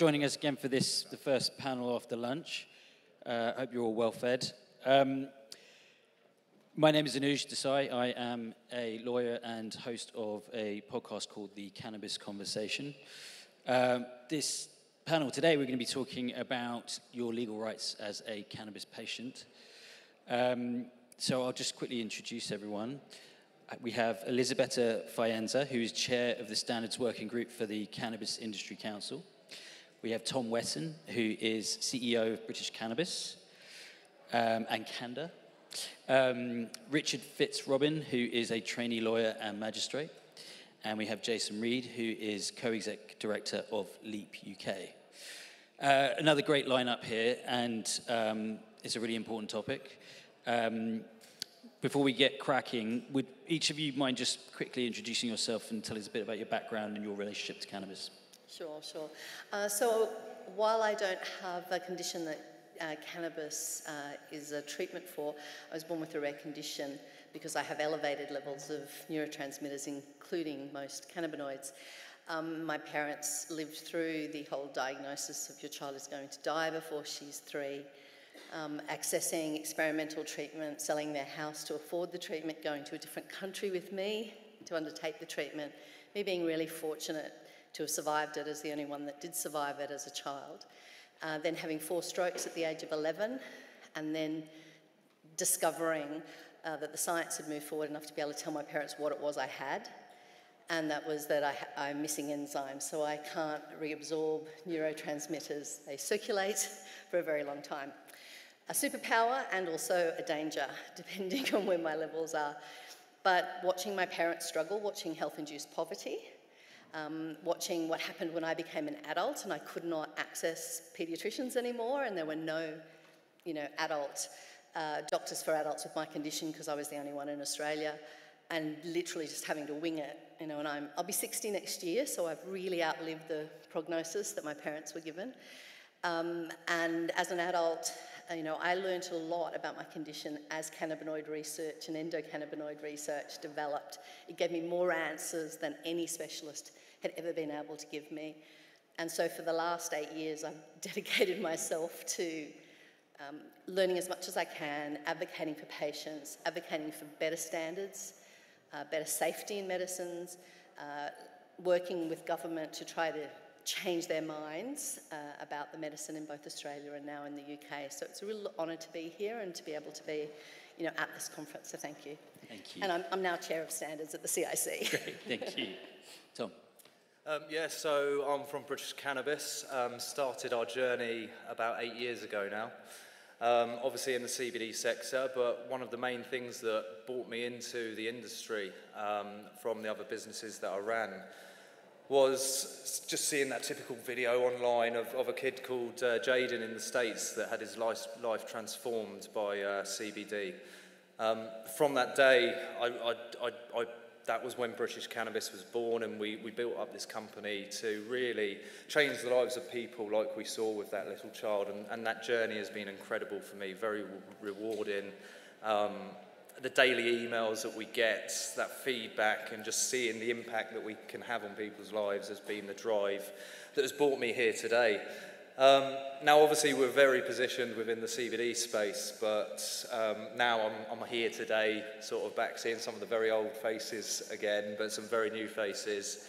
joining us again for this, the first panel after lunch. Uh, I hope you're all well fed. Um, my name is Anuj Desai. I am a lawyer and host of a podcast called The Cannabis Conversation. Um, this panel today, we're going to be talking about your legal rights as a cannabis patient. Um, so I'll just quickly introduce everyone. Uh, we have Elisabetta Faenza, who is chair of the Standards Working Group for the Cannabis Industry Council. We have Tom Whettem, who is CEO of British Cannabis um, and Canda. Um, Richard Fitzrobin, who is a trainee lawyer and magistrate. And we have Jason Reed, who is co-exec director of LEAP UK. Uh, another great lineup here, and um, it's a really important topic. Um, before we get cracking, would each of you mind just quickly introducing yourself and tell us a bit about your background and your relationship to cannabis? Sure, sure. Uh, so while I don't have a condition that uh, cannabis uh, is a treatment for, I was born with a rare condition because I have elevated levels of neurotransmitters, including most cannabinoids. Um, my parents lived through the whole diagnosis of your child is going to die before she's three um, accessing experimental treatment, selling their house to afford the treatment, going to a different country with me to undertake the treatment, me being really fortunate to have survived it as the only one that did survive it as a child. Uh, then having four strokes at the age of 11, and then discovering uh, that the science had moved forward enough to be able to tell my parents what it was I had, and that was that I, am missing enzymes, so I can't reabsorb neurotransmitters. They circulate for a very long time a superpower and also a danger, depending on where my levels are. But watching my parents struggle, watching health-induced poverty, um, watching what happened when I became an adult and I could not access paediatricians anymore and there were no, you know, adult uh, doctors for adults with my condition because I was the only one in Australia and literally just having to wing it, you know, and I'm, I'll be 60 next year, so I've really outlived the prognosis that my parents were given. Um, and as an adult, you know, I learned a lot about my condition as cannabinoid research and endocannabinoid research developed. It gave me more answers than any specialist had ever been able to give me. And so for the last eight years, I've dedicated myself to um, learning as much as I can, advocating for patients, advocating for better standards, uh, better safety in medicines, uh, working with government to try to change their minds uh, about the medicine in both Australia and now in the UK. So it's a real honour to be here and to be able to be, you know, at this conference. So thank you. Thank you. And I'm, I'm now chair of standards at the CIC. Great, thank you, Tom. Um, yeah, so I'm from British Cannabis. Um, started our journey about eight years ago now. Um, obviously in the CBD sector, but one of the main things that brought me into the industry um, from the other businesses that I ran was just seeing that typical video online of, of a kid called uh, Jaden in the States that had his life, life transformed by uh, CBD. Um, from that day, I, I, I, that was when British Cannabis was born and we, we built up this company to really change the lives of people like we saw with that little child. And, and that journey has been incredible for me, very rewarding. Um, the daily emails that we get, that feedback, and just seeing the impact that we can have on people's lives has been the drive that has brought me here today. Um, now, obviously, we're very positioned within the CBD space, but um, now I'm, I'm here today, sort of back seeing some of the very old faces again, but some very new faces.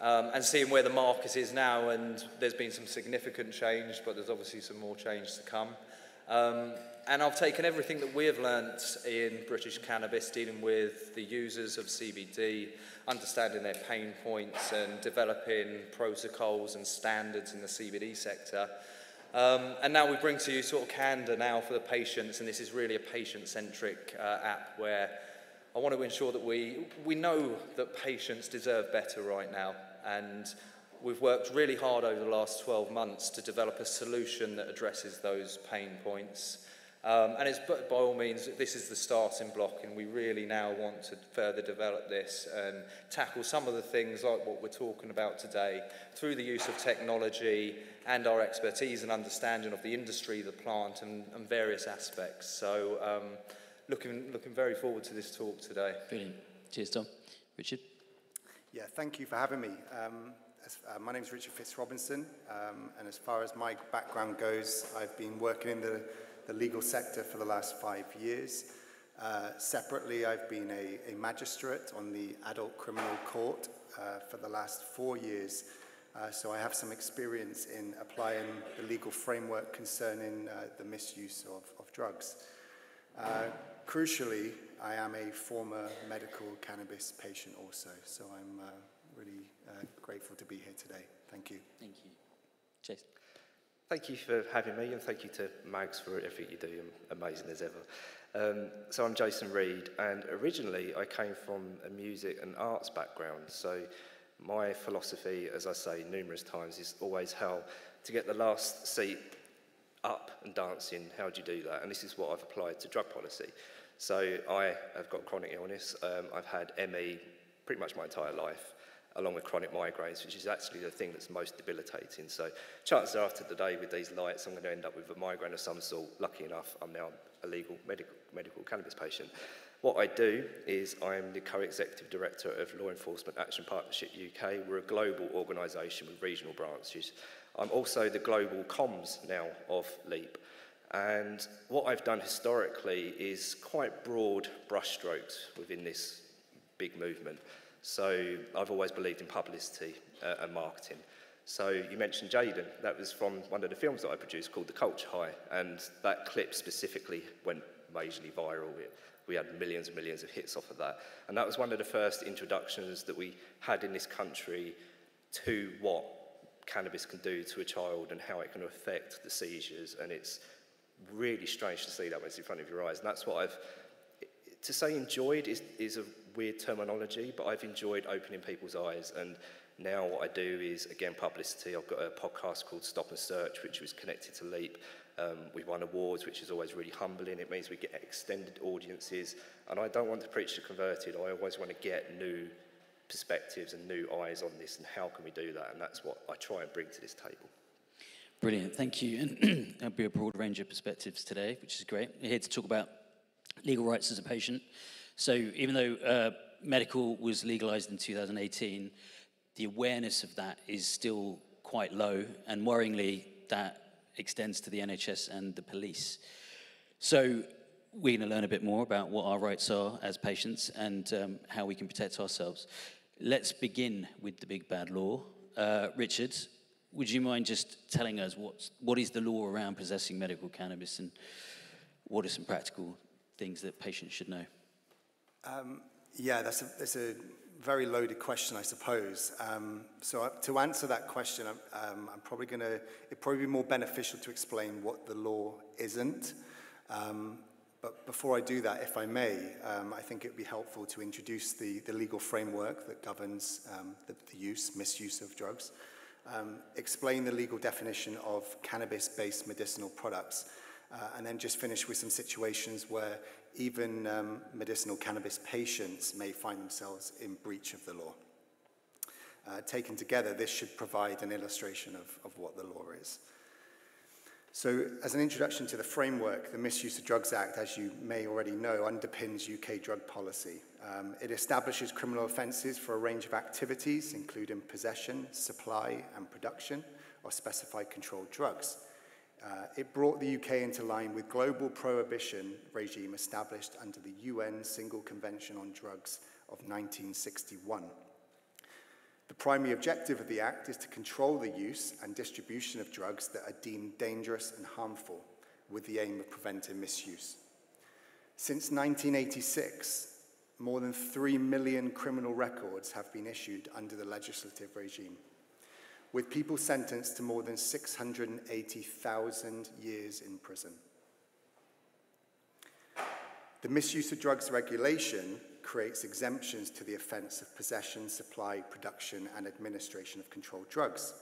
Um, and seeing where the market is now, and there's been some significant change, but there's obviously some more change to come. And I've taken everything that we have learnt in British cannabis, dealing with the users of CBD, understanding their pain points and developing protocols and standards in the CBD sector. Um, and now we bring to you sort of Canda now for the patients, and this is really a patient-centric uh, app where I want to ensure that we, we know that patients deserve better right now. And we've worked really hard over the last 12 months to develop a solution that addresses those pain points. Um, and it's, by all means, this is the starting block, and we really now want to further develop this and tackle some of the things like what we're talking about today through the use of technology and our expertise and understanding of the industry, the plant, and, and various aspects. So, um, looking, looking very forward to this talk today. Brilliant. Cheers, Tom. Richard? Yeah, thank you for having me. Um, uh, my name is Richard Fitz-Robinson, um, and as far as my background goes, I've been working in the, the legal sector for the last five years. Uh, separately, I've been a, a, magistrate on the adult criminal court uh, for the last four years. Uh, so I have some experience in applying the legal framework concerning uh, the misuse of, of drugs. Uh, crucially, I am a former medical cannabis patient also, so I'm uh, really grateful to be here today. Thank you. Thank you. Chase. Thank you for having me, and thank you to Mags for everything you do. Amazing as ever. Um, so I'm Jason Reed, and originally I came from a music and arts background. So my philosophy, as I say numerous times, is always how to get the last seat up and dancing. How do you do that? And this is what I've applied to drug policy. So I have got chronic illness. Um, I've had ME pretty much my entire life, along with chronic migraines, which is actually the thing that's most debilitating. So chances are after today with these lights, I'm going to end up with a migraine of some sort. Lucky enough, I'm now a legal medical, medical cannabis patient. What I do is I'm the co-executive director of Law Enforcement Action Partnership UK. We're a global organisation with regional branches. I'm also the global comms now of LEAP. And what I've done historically is quite broad brushstrokes within this big movement. So I've always believed in publicity uh, and marketing. So you mentioned Jaden. That was from one of the films that I produced called The Culture High, and that clip specifically went majorly viral. We, had millions and millions of hits off of that, and that was one of the first introductions that we had in this country to what cannabis can do to a child and how it can affect the seizures. And it's really strange to see that when it's in front of your eyes. And that's what I've to say enjoyed is, is a weird terminology, but I've enjoyed opening people's eyes and now what I do is, again, publicity. I've got a podcast called Stop and Search, which was connected to Leap. Um, we won awards, which is always really humbling. It means we get extended audiences. And I don't want to preach to converted. I always want to get new perspectives and new eyes on this and how can we do that? And that's what I try and bring to this table. Brilliant, thank you. And there'll be a broad range of perspectives today, which is great. We're here to talk about legal rights as a patient. So even though uh, medical was legalized in 2018, the awareness of that is still quite low, and worryingly, that extends to the NHS and the police. So we're going to learn a bit more about what our rights are as patients and um, how we can protect ourselves. Let's begin with the big bad law. Uh, Richard, would you mind just telling us what's, what is the law around possessing medical cannabis and what are some practical things that patients should know? Um, yeah, that's a, that's a very loaded question, I suppose. Um, so uh, to answer that question, um, I'm probably going to, it'd probably be more beneficial to explain what the law isn't. Um, but before I do that, if I may, um, I think it would be helpful to introduce the, the legal framework that governs um, the, the, use, misuse of drugs, um, explain the legal definition of cannabis-based medicinal products, uh, and then just finish with some situations where even um, medicinal cannabis patients may find themselves in breach of the law. Uh, taken together, this should provide an illustration of, of what the law is. So, as an introduction to the framework, the Misuse of Drugs Act, as you may already know, underpins UK drug policy. Um, it establishes criminal offences for a range of activities, including possession, supply, and production of specified controlled drugs. Uh, it brought the UK into line with global prohibition regime established under the UN Single Convention on Drugs of 1961. The primary objective of the Act is to control the use and distribution of drugs that are deemed dangerous and harmful with the aim of preventing misuse. Since 1986, more than 3 million criminal records have been issued under the legislative regime with people sentenced to more than 680,000 years in prison. The misuse of drugs regulation creates exemptions to the offence of possession, supply, production, and administration of controlled drugs.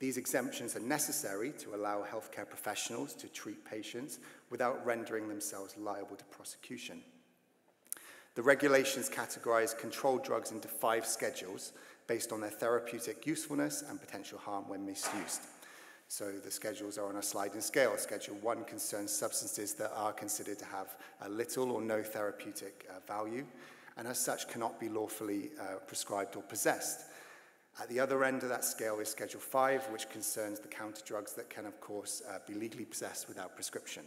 These exemptions are necessary to allow healthcare professionals to treat patients without rendering themselves liable to prosecution. The regulations categorise controlled drugs into five schedules based on their therapeutic usefulness and potential harm when misused. So the schedules are on a sliding scale. Schedule 1 concerns substances that are considered to have little or no therapeutic uh, value and as such cannot be lawfully uh, prescribed or possessed. At the other end of that scale is Schedule 5, which concerns the counter drugs that can, of course, uh, be legally possessed without prescription.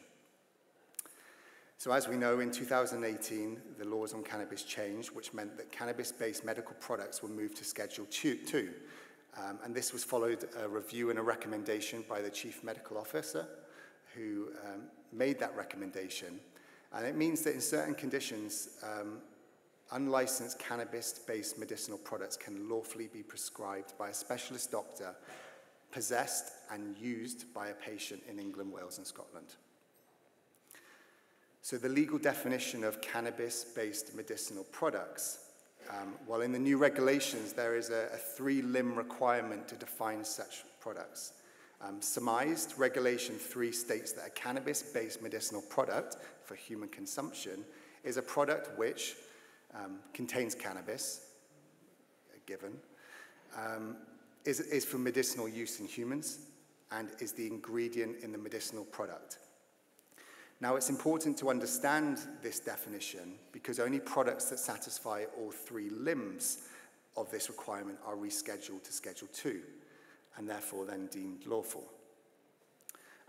So as we know, in 2018, the laws on cannabis changed, which meant that cannabis-based medical products were moved to Schedule 2. Um, and this was followed a review and a recommendation by the Chief Medical Officer, who um, made that recommendation. And it means that in certain conditions, um, unlicensed cannabis-based medicinal products can lawfully be prescribed by a specialist doctor, possessed and used by a patient in England, Wales and Scotland. So the legal definition of cannabis-based medicinal products, um, while in the new regulations there is a, a three-limb requirement to define such products. Um, surmised, Regulation 3 states that a cannabis-based medicinal product for human consumption is a product which um, contains cannabis, given, um, is, is for medicinal use in humans, and is the ingredient in the medicinal product. Now, it's important to understand this definition because only products that satisfy all three limbs of this requirement are rescheduled to Schedule 2 and therefore then deemed lawful.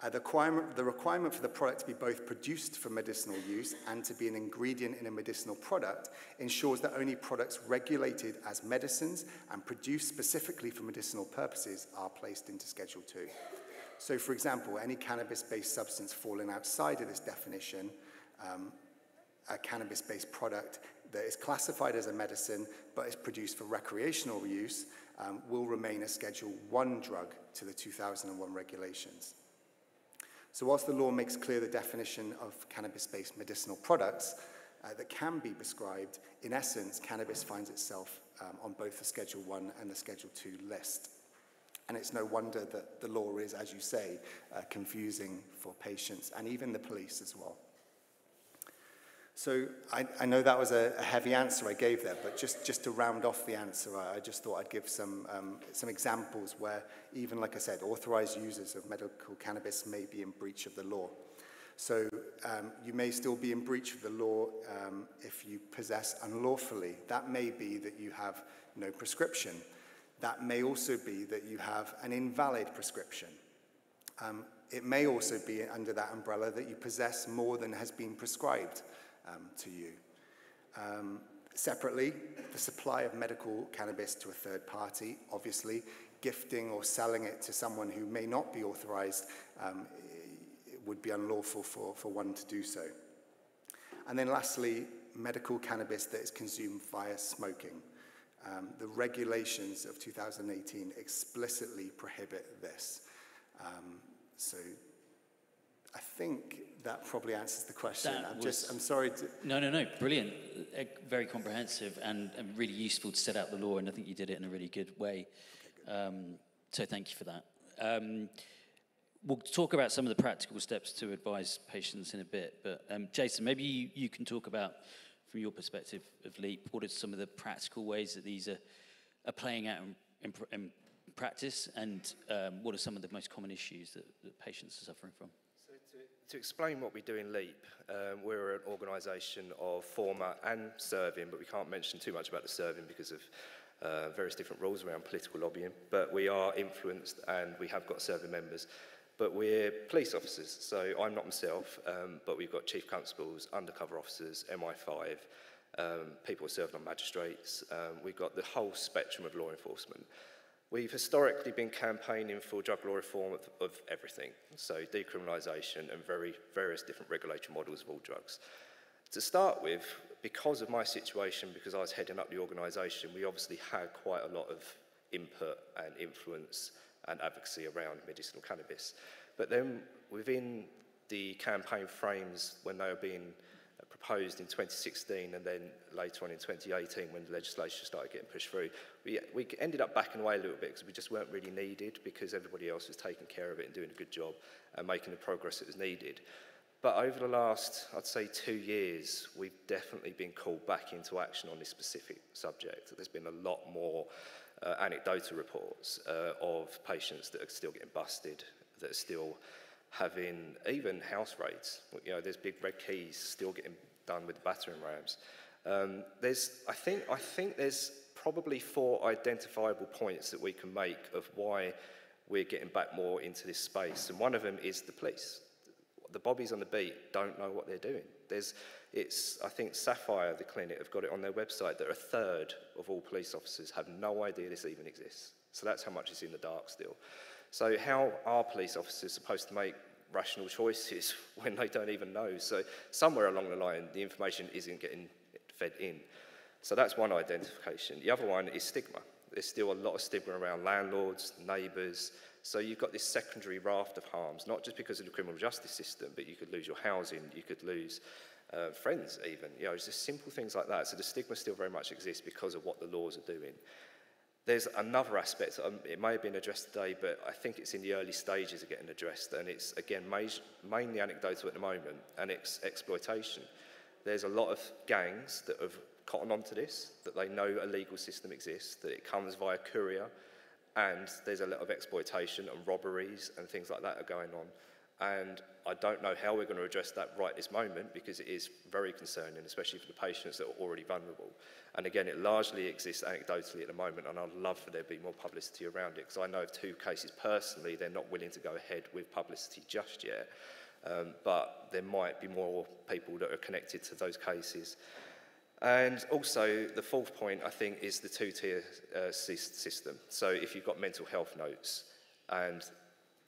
Uh, the, requirement, the requirement for the product to be both produced for medicinal use and to be an ingredient in a medicinal product ensures that only products regulated as medicines and produced specifically for medicinal purposes are placed into Schedule 2. So, for example, any cannabis-based substance falling outside of this definition, um, a cannabis-based product that is classified as a medicine but is produced for recreational use um, will remain a Schedule 1 drug to the 2001 regulations. So whilst the law makes clear the definition of cannabis-based medicinal products uh, that can be prescribed, in essence, cannabis finds itself um, on both the Schedule 1 and the Schedule 2 list. And it's no wonder that the law is, as you say, uh, confusing for patients and even the police as well. So I, I know that was a, a, heavy answer I gave there, but just, just to round off the answer, I, I just thought I'd give some, um, some examples where even, like I said, authorized users of medical cannabis may be in breach of the law. So um, you may still be in breach of the law um, if you possess unlawfully. That may be that you have no prescription. That may also be that you have an invalid prescription. Um, it may also be under that umbrella that you possess more than has been prescribed um, to you. Um, separately, the supply of medical cannabis to a third party, obviously, gifting or selling it to someone who may not be authorized um, would be unlawful for, for one to do so. And then lastly, medical cannabis that is consumed via smoking. Um, the regulations of 2018 explicitly prohibit this. Um, so I think that probably answers the question. That I'm was, just, I'm sorry to... No, no, no, brilliant. Uh, very comprehensive and, and, really useful to set out the law, and I think you did it in a really good way. Okay, good. Um, so thank you for that. Um, we'll talk about some of the practical steps to advise patients in a bit, but um, Jason, maybe you, you can talk about from your perspective of LEAP, what are some of the practical ways that these are, are playing out in, in, in practice, and um, what are some of the most common issues that, that patients are suffering from? So to, to explain what we do in LEAP, um, we're an organisation of former and serving, but we can't mention too much about the serving because of uh, various different rules around political lobbying, but we are influenced and we have got serving members but we're police officers. So I'm not myself, um, but we've got chief constables, undercover officers, MI5, um, people serving on magistrates. Um, we've got the whole spectrum of law enforcement. We've historically been campaigning for drug law reform of, of everything, so decriminalisation and very various different regulatory models of all drugs. To start with, because of my situation, because I was heading up the organisation, we obviously had quite a lot of input and influence and advocacy around medicinal cannabis. But then within the campaign frames when they were being proposed in 2016 and then later on in 2018 when the legislation started getting pushed through, we, we ended up backing away a little bit because we just weren't really needed because everybody else was taking care of it and doing a good job and making the progress that was needed. But over the last, I'd say, two years, we've definitely been called back into action on this specific subject. There's been a lot more uh, anecdotal reports uh, of patients that are still getting busted, that are still having even house raids. You know, there's big red keys still getting done with battering rams. Um, there's, I think, I think there's probably four identifiable points that we can make of why we're getting back more into this space. And one of them is the police. The bobbies on the beat don't know what they're doing. There's, it's, I think Sapphire, the clinic, have got it on their website that a third of all police officers have no idea this even exists. So that's how much is in the dark still. So how are police officers supposed to make rational choices when they don't even know? So somewhere along the line, the information isn't getting fed in. So that's one identification. The other one is stigma. There's still a lot of stigma around landlords, neighbours. So you've got this secondary raft of harms, not just because of the criminal justice system, but you could lose your housing, you could lose uh, friends even. You know, it's just simple things like that. So the stigma still very much exists because of what the laws are doing. There's another aspect, um, it may have been addressed today, but I think it's in the early stages of getting addressed, and it's, again, mainly anecdotal at the moment, and it's exploitation. There's a lot of gangs that have cotton onto this, that they know a legal system exists, that it comes via courier, and there's a lot of exploitation and robberies and things like that are going on. And I don't know how we're going to address that right this moment because it is very concerning, especially for the patients that are already vulnerable. And again, it largely exists anecdotally at the moment, and I'd love for there to be more publicity around it because I know of two cases personally, they're not willing to go ahead with publicity just yet. Um, but there might be more people that are connected to those cases. And also, the fourth point, I think, is the two-tier uh, system. So if you've got mental health notes, and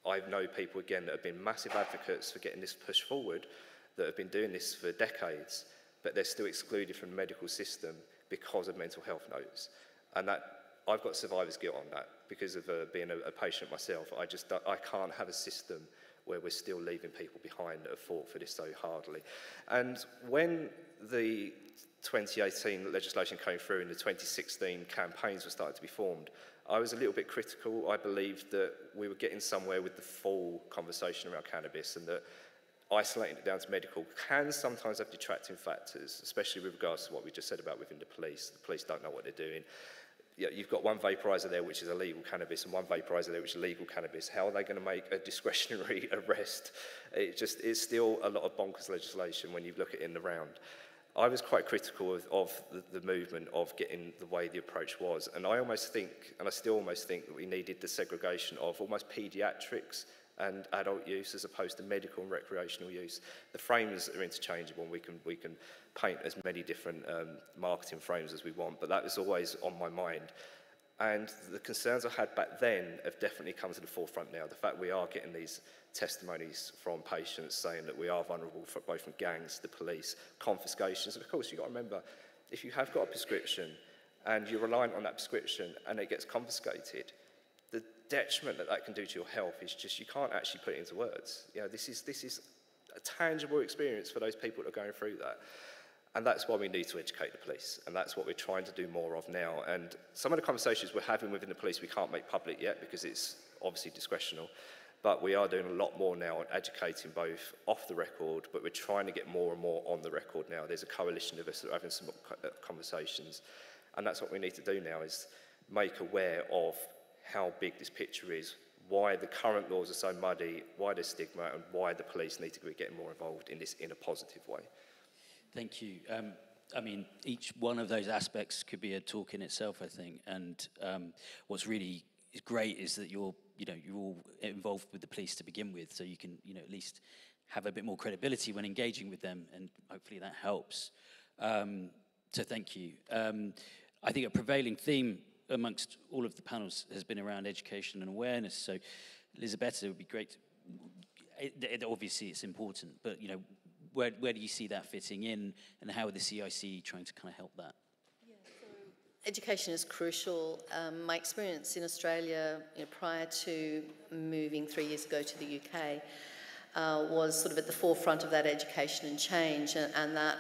I know people, again, that have been massive advocates for getting this pushed forward, that have been doing this for decades, but they're still excluded from the medical system because of mental health notes. And that, I've got survivor's guilt on that because of uh, being a, a patient myself. I just, I can't have a system where we're still leaving people behind that have fought for this so hardly. And when the 2018 legislation came through and the 2016 campaigns were starting to be formed, I was a little bit critical. I believed that we were getting somewhere with the full conversation around cannabis and that isolating it down to medical can sometimes have detracting factors, especially with regards to what we just said about within the police. The police don't know what they're doing. You've got one vaporizer there which is illegal cannabis and one vaporizer there which is legal cannabis. How are they going to make a discretionary arrest? It just is still a lot of bonkers legislation when you look at it in the round. I was quite critical of, of the, the, movement of getting the way the approach was. And I almost think, and I still almost think, that we needed the segregation of almost paediatrics and adult use as opposed to medical and recreational use. The frames are interchangeable and we can, we can paint as many different um, marketing frames as we want, but that was always on my mind. And the concerns I had back then have definitely come to the forefront now. The fact we are getting these testimonies from patients saying that we are vulnerable for both from gangs, the police, confiscations. And of course, you've got to remember, if you have got a prescription and you're reliant on that prescription and it gets confiscated, the detriment that that can do to your health is just, you can't actually put it into words. You know, this is, this is a tangible experience for those people that are going through that. And that's why we need to educate the police. And that's what we're trying to do more of now. And some of the conversations we're having within the police, we can't make public yet because it's obviously discretional. But we are doing a lot more now on educating both off the record, but we're trying to get more and more on the record now. There's a coalition of us that are having some uh, conversations. And that's what we need to do now is make aware of how big this picture is, why the current laws are so muddy, why there's stigma, and why the police need to be getting more involved in this in a positive way. Thank you. Um, I mean, each one of those aspects could be a talk in itself, I think. And um, what's really great is that you're you know, you're all involved with the police to begin with, so you can, you know, at least have a bit more credibility when engaging with them, and hopefully that helps. Um, so thank you. Um, I think a prevailing theme amongst all of the panels has been around education and awareness. So, Elizabeth, it would be great. To, it, obviously, it's important, but you know, where where do you see that fitting in, and how are the CIC trying to kind of help that? Education is crucial. Um, my experience in Australia you know, prior to moving three years ago to the UK uh, was sort of at the forefront of that education and change, and, and that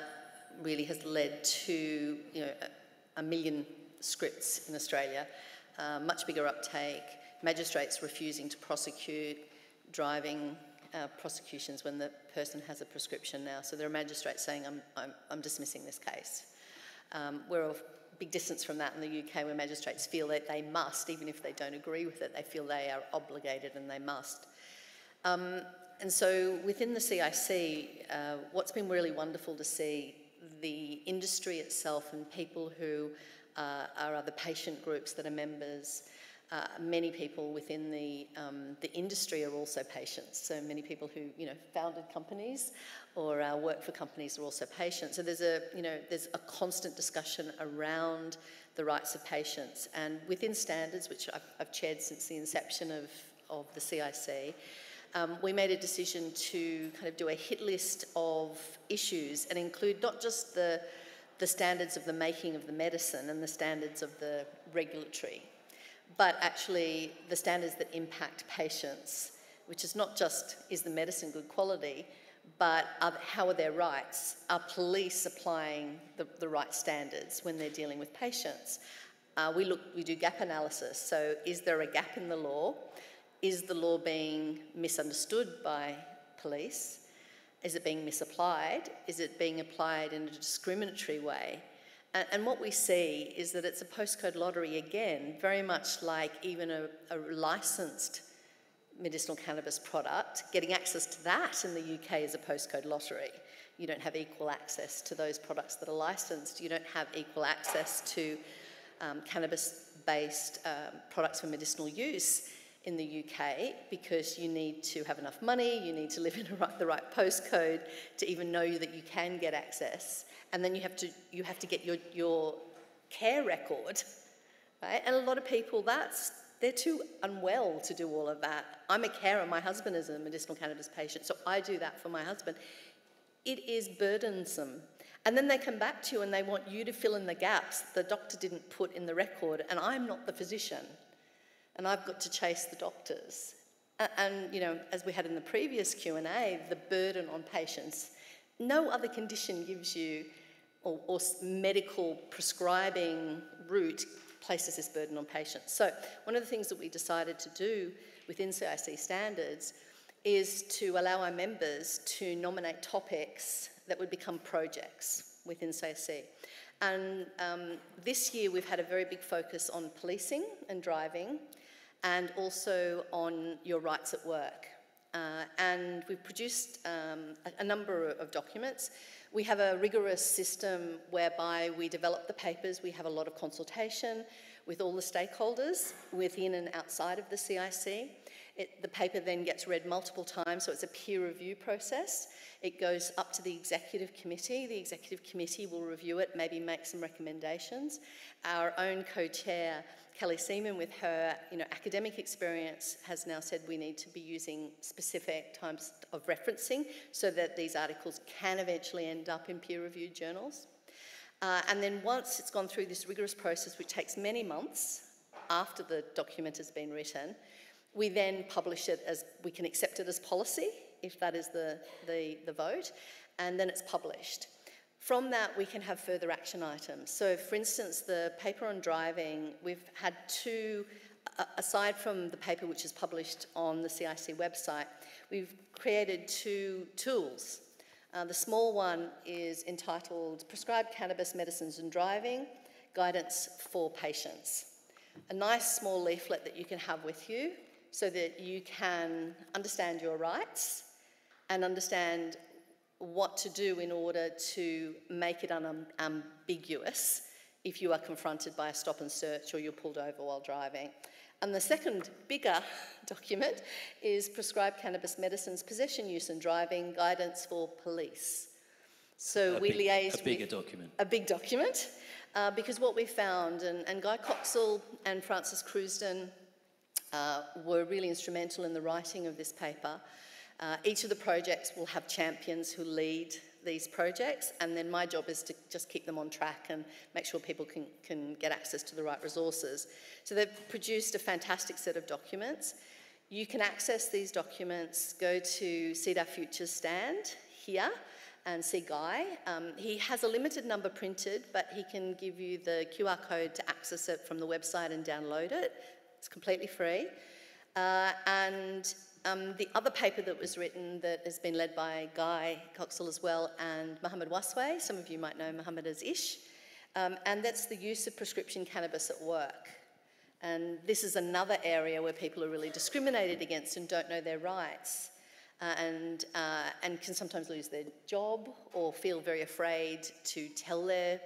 really has led to you know, a, a million scripts in Australia, uh, much bigger uptake, magistrates refusing to prosecute, driving uh, prosecutions when the person has a prescription now. So there are magistrates saying, I'm, I'm, I'm dismissing this case. Um, we're a big distance from that in the UK where magistrates feel that they must, even if they don't agree with it, they feel they are obligated and they must. Um, and so within the CIC, uh, what's been really wonderful to see the industry itself and people who uh, are other patient groups that are members. Uh, many people within the, um, the industry are also patients. So many people who, you know, founded companies or uh, work for companies are also patients. So there's a, you know, there's a constant discussion around the rights of patients. And within standards, which I've, I've chaired since the inception of, of the CIC, um, we made a decision to kind of do a hit list of issues and include not just the, the standards of the making of the medicine and the standards of the regulatory, but actually the standards that impact patients, which is not just is the medicine good quality, but are, how are their rights? Are police applying the, the right standards when they're dealing with patients? Uh, we look, we do gap analysis. So, is there a gap in the law? Is the law being misunderstood by police? Is it being misapplied? Is it being applied in a discriminatory way? And, what we see is that it's a postcode lottery again, very much like even a, a licensed medicinal cannabis product. Getting access to that in the UK is a postcode lottery. You don't have equal access to those products that are licensed. You don't have equal access to um, cannabis based um, products for medicinal use in the UK because you need to have enough money, you need to live in right, the right postcode to even know that you can get access and then you have to you have to get your your care record, right? And a lot of people that's they're too unwell to do all of that. I'm a carer. My husband is a medicinal cannabis patient, so I do that for my husband. It is burdensome. And then they come back to you and they want you to fill in the gaps the doctor didn't put in the record, and I'm not the physician. And I've got to chase the doctors. And, you know, as we had in the previous Q&A, the burden on patients. No other condition gives you or, or medical prescribing route places this burden on patients. So, one of the things that we decided to do within CIC standards is to allow our members to nominate topics that would become projects within CIC. And um, this year we've had a very big focus on policing and driving and also on your rights at work. Uh, and we've produced um, a, a, number of documents. We have a rigorous system whereby we develop the papers, we have a lot of consultation with all the stakeholders within and outside of the CIC. It, the paper then gets read multiple times, so it's a peer review process. It goes up to the executive committee. The executive committee will review it, maybe make some recommendations. Our own co-chair Kelly Seaman, with her you know, academic experience, has now said we need to be using specific types of referencing so that these articles can eventually end up in peer-reviewed journals. Uh, and then once it's gone through this rigorous process, which takes many months after the document has been written, we then publish it as we can accept it as policy, if that is the, the, the vote, and then it's published. From that, we can have further action items. So, for instance, the paper on driving, we've had two, aside from the paper which is published on the CIC website, we've created two tools. Uh, the small one is entitled Prescribed Cannabis Medicines and Driving Guidance for Patients. A nice small leaflet that you can have with you so that you can understand your rights and understand what to do in order to make it unambiguous if you are confronted by a stop and search or you're pulled over while driving. And the second bigger document is Prescribed Cannabis Medicines Possession, Use and Driving Guidance for Police. So a we big, liaise a bigger document. A big document, uh, because what we found, and, and Guy Coxall and Francis Crewsden uh, were really instrumental in the writing of this paper, uh, each of the projects will have champions who lead these projects, and then my job is to just keep them on track and make sure people can, can get access to the right resources. So they've produced a fantastic set of documents. You can access these documents, go to Seed Our Future's stand here and see Guy. Um, he has a limited number printed, but he can give you the QR code to access it from the website and download it. It's completely free. Uh, and um, the other paper that was written that has been led by Guy Coxall as well and Mohammed Wasway, some of you might know Mohammed as Ish, um, and that's the use of prescription cannabis at work. And this is another area where people are really discriminated against and don't know their rights. Uh, and, uh, and can sometimes lose their job or feel very afraid to tell their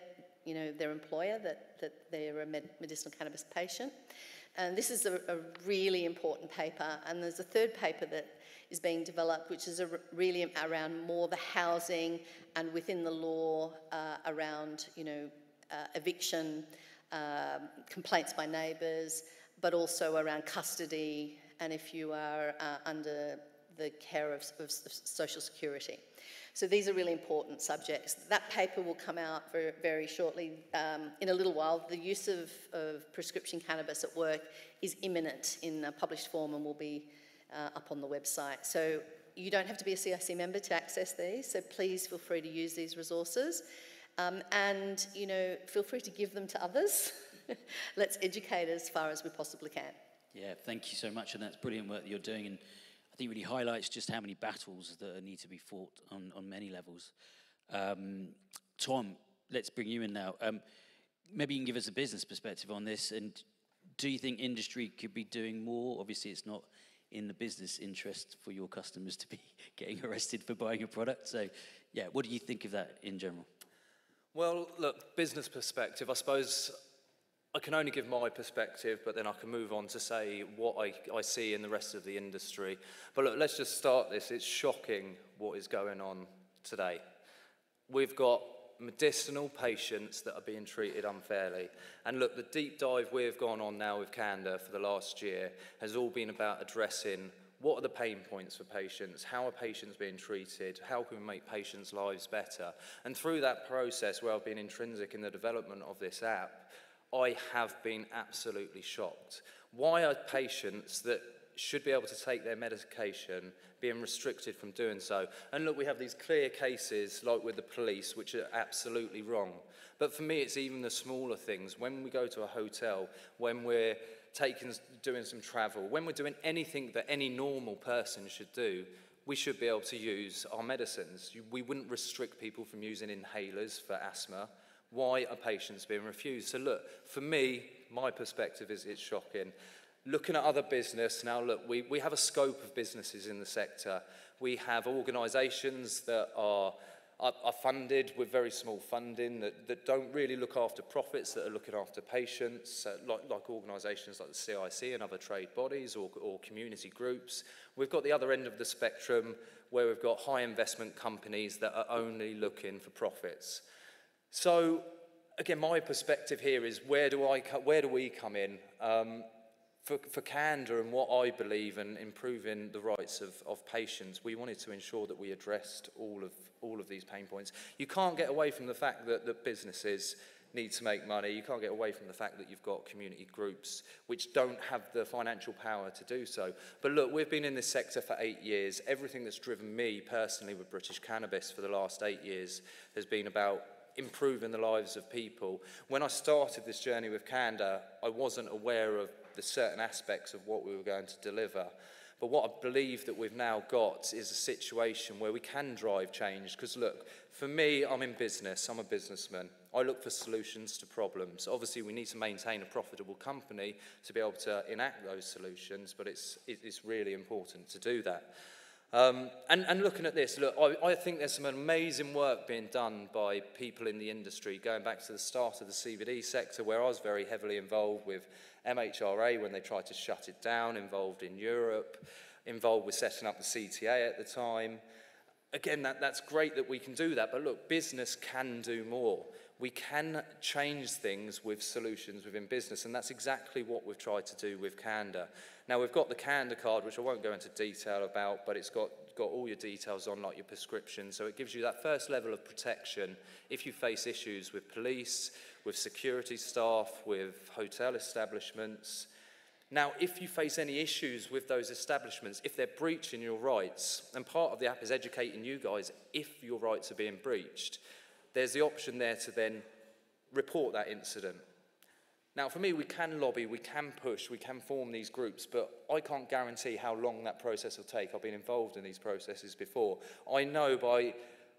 you know, their employer that, that they're a med- medicinal cannabis patient. And this is a, a, really important paper. And there's a third paper that is being developed, which is really around more the housing and within the law uh, around, you know, uh, eviction, um, complaints by neighbours, but also around custody and if you are uh, under the care of, of, Social Security. So these are really important subjects. That paper will come out very, very shortly. Um, in a little while, the use of, of, prescription cannabis at work is imminent in a published form and will be uh, up on the website. So you don't have to be a CIC member to access these, so please feel free to use these resources. Um, and, you know, feel free to give them to others. Let's educate as far as we possibly can. Yeah, thank you so much, and that's brilliant work that you're doing, and I think really highlights just how many battles that need to be fought on, on many levels. Um, Tom, let's bring you in now. Um, maybe you can give us a business perspective on this, and do you think industry could be doing more? Obviously, it's not in the business interest for your customers to be getting arrested for buying a product. So, yeah, what do you think of that in general? Well, look, business perspective, I suppose I can only give my perspective, but then I can move on to say what I, I see in the rest of the industry. But look, let's just start this. It's shocking what is going on today. We've got medicinal patients that are being treated unfairly. And look, the deep dive we've gone on now with Canda for the last year has all been about addressing what are the pain points for patients, how are patients being treated, how can we make patients' lives better. And through that process, where I've been intrinsic in the development of this app, I have been absolutely shocked. Why are patients that should be able to take their medication being restricted from doing so? And look, we have these clear cases, like with the police, which are absolutely wrong. But for me, it's even the smaller things. When we go to a hotel, when we're taking, doing some travel, when we're doing anything that any normal person should do, we should be able to use our medicines. We wouldn't restrict people from using inhalers for asthma. Why are patients being refused? So look, for me, my perspective is it's shocking. Looking at other business, now look, we, we have a scope of businesses in the sector. We have organisations that are, are, funded with very small funding, that, that don't really look after profits, that are looking after patients, like, like organisations like the CIC and other trade bodies or, or community groups. We've got the other end of the spectrum where we've got high investment companies that are only looking for profits. So, again, my perspective here is where do, I, where do we come in? Um, for, for Canda and what I believe in improving the rights of, of patients, we wanted to ensure that we addressed all of, all of these pain points. You can't get away from the fact that, that businesses need to make money. You can't get away from the fact that you've got community groups which don't have the financial power to do so. But look, we've been in this sector for eight years. Everything that's driven me personally with British Cannabis for the last eight years has been about improving the lives of people. When I started this journey with Canda, I wasn't aware of the certain aspects of what we were going to deliver. But what I believe that we've now got is a situation where we can drive change. Because look, for me, I'm in business, I'm a businessman. I look for solutions to problems. Obviously, we need to maintain a profitable company to be able to enact those solutions, but it's, it's really important to do that. Um, and, and looking at this, look, I, I think there's some amazing work being done by people in the industry, going back to the start of the CBD sector, where I was very heavily involved with MHRA when they tried to shut it down, involved in Europe, involved with setting up the CTA at the time. Again, that, that's great that we can do that, but look, business can do more. We can change things with solutions within business, and that's exactly what we've tried to do with Canda. Now, we've got the Canda card, which I won't go into detail about, but it's got, got all your details on, like your prescription. So it gives you that first level of protection if you face issues with police, with security staff, with hotel establishments. Now, if you face any issues with those establishments, if they're breaching your rights, and part of the app is educating you guys if your rights are being breached, there's the option there to then report that incident. Now, for me, we can lobby, we can push, we can form these groups, but I can't guarantee how long that process will take. I've been involved in these processes before. I know by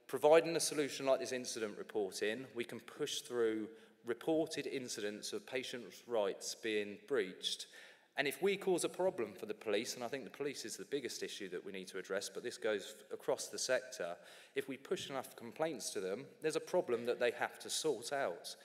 providing a solution like this incident reporting, we can push through reported incidents of patients' rights being breached. And if we cause a problem for the police, and I think the police is the biggest issue that we need to address, but this goes across the sector, if we push enough complaints to them, there's a problem that they have to sort out.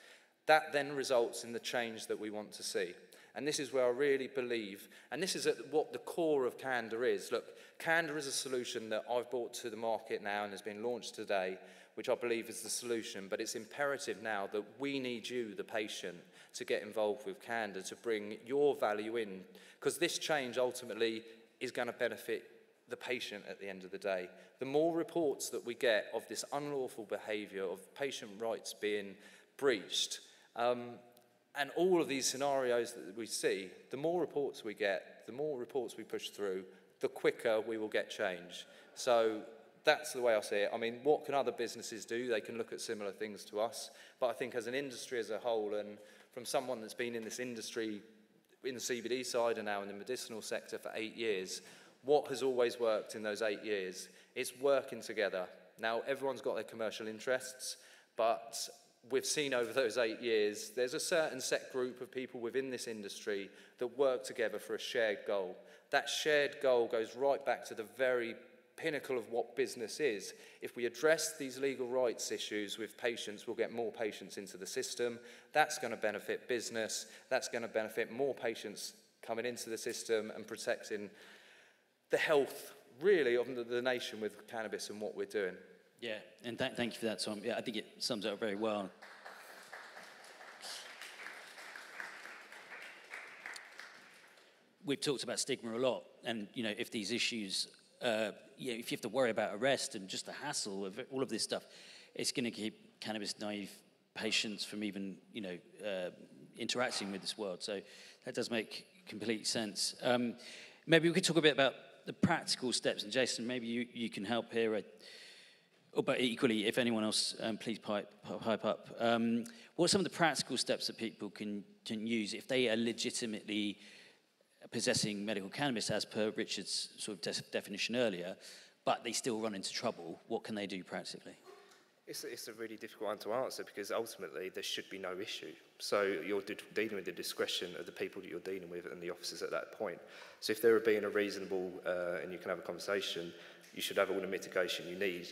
That then results in the change that we want to see. And this is where I really believe, and this is what the core of Candour is. Look, Candour is a solution that I've brought to the market now and has been launched today, which I believe is the solution. But it's imperative now that we need you, the patient, to get involved with Candour, to bring your value in, because this change ultimately is going to benefit the patient at the end of the day. The more reports that we get of this unlawful behaviour, of patient rights being breached, um, and all of these scenarios that we see, the more reports we get, the more reports we push through, the quicker we will get change. So that's the way I see it. I mean, what can other businesses do? They can look at similar things to us. But I think as an industry as a whole, and from someone that's been in this industry, in the CBD side and now in the medicinal sector for eight years, what has always worked in those eight years? It's working together. Now, everyone's got their commercial interests, but we've seen over those eight years, there's a certain set group of people within this industry that work together for a shared goal. That shared goal goes right back to the very pinnacle of what business is. If we address these legal rights issues with patients, we'll get more patients into the system. That's going to benefit business. That's going to benefit more patients coming into the system and protecting the health, really, of the, nation with cannabis and what we're doing. Yeah, and th- thank you for that, Tom. Yeah, I think it sums it up very well. We've talked about stigma a lot, and you know, if these issues, uh, know, if you have to worry about arrest and just the hassle of all of this stuff, it's going to keep cannabis naive patients from even, you know, uh, interacting with this world. So that does make complete sense. Um, maybe we could talk a bit about the practical steps, and Jason, maybe you, you can help here. I, Oh, but equally, if anyone else, um, please pipe, pipe up. Um, what are some of the practical steps that people can, can use if they are legitimately possessing medical cannabis, as per Richard's sort of de definition earlier, but they still run into trouble? What can they do practically? It's, it's a really difficult one to answer because ultimately there should be no issue. So you're de dealing with the discretion of the people that you're dealing with and the officers at that point. So if there are being a reasonable uh, and you can have a conversation, you should have all the mitigation you need.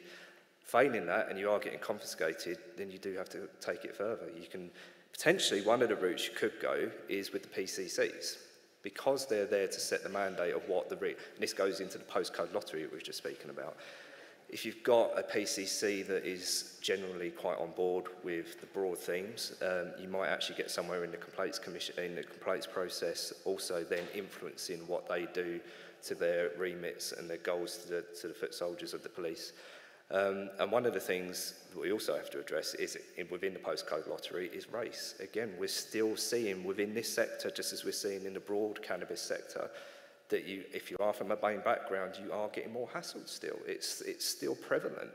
Failing that and you are getting confiscated, then you do have to take it further. You can potentially, one of the routes you could go is with the PCCs because they're there to set the mandate of what the, and this goes into the postcode lottery we were just speaking about. If you've got a PCC that is generally quite on board with the broad themes, um, you might actually get somewhere in the complaints commission, in the complaints process, also then influencing what they do to their remits and their goals to the, to the foot soldiers of the police. Um, and one of the things that we also have to address is in, within the postcode lottery is race. Again, we're still seeing within this sector, just as we're seeing in the broad cannabis sector, that you, if you are from a BAME background, you are getting more hassled still. It's, it's still prevalent.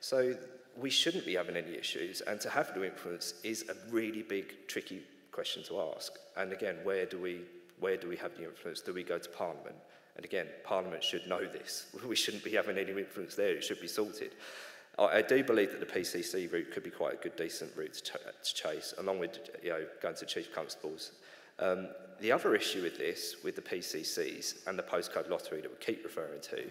So we shouldn't be having any issues. And to have no influence is a really big, tricky question to ask. And again, where do we, where do we have the influence? Do we go to Parliament? And again, Parliament should know this. We shouldn't be having any influence there. It should be sorted. I, I do believe that the PCC route could be quite a good, decent route to, to chase, along with you know, going to chief constables. Um, the other issue with this, with the PCCs and the postcode lottery that we keep referring to,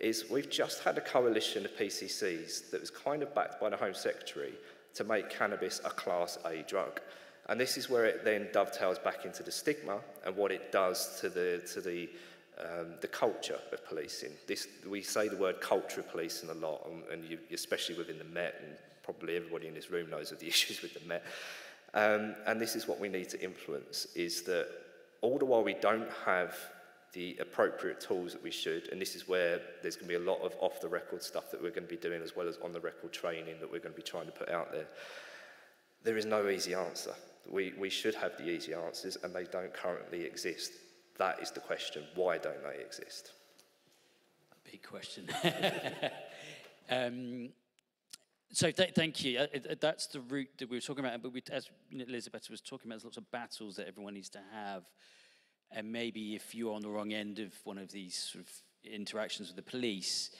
is we've just had a coalition of PCCs that was kind of backed by the Home Secretary to make cannabis a Class A drug. And this is where it then dovetails back into the stigma and what it does to the, to the um, the culture of policing. This, we say the word culture of policing a lot, and, and you, especially within the Met, and probably everybody in this room knows of the issues with the Met. Um, and this is what we need to influence, is that all the while we don't have the appropriate tools that we should, and this is where there's going to be a lot of off-the-record stuff that we're going to be doing as well as on-the-record training that we're going to be trying to put out there. There is no easy answer. We, we should have the easy answers, and they don't currently exist. That is the question. Why don't they exist? Big question. um, so th thank you. Uh, uh, that's the route that we were talking about. But we, as Elizabeth was talking about, there's lots of battles that everyone needs to have. And maybe if you're on the wrong end of one of these sort of interactions with the police,